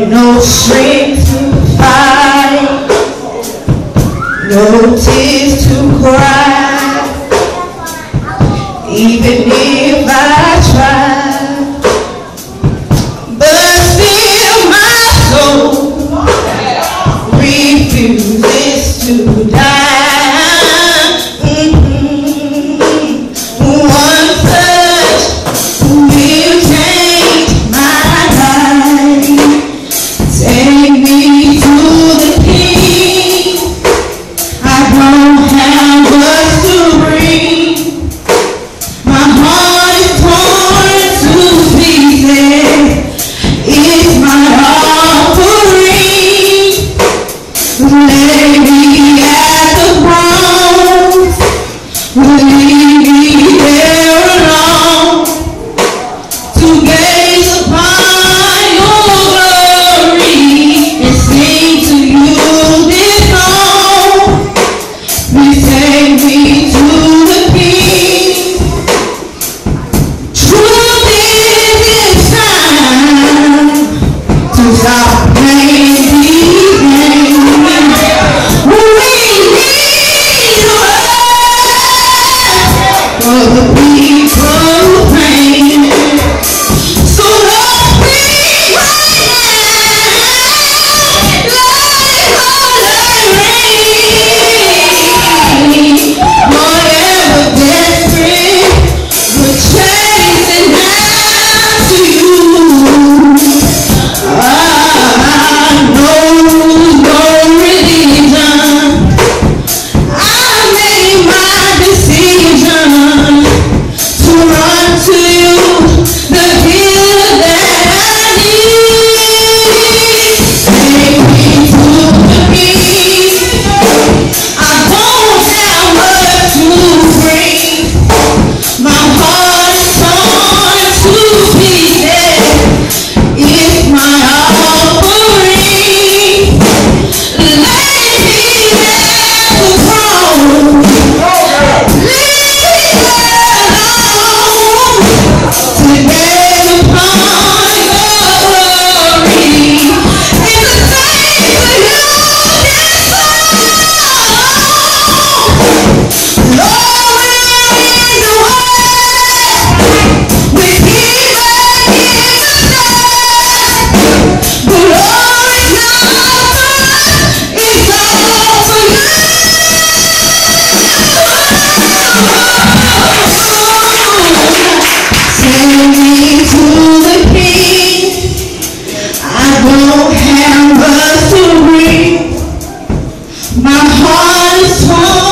no strength to fight, no tears to cry, even if Stop. My heart is torn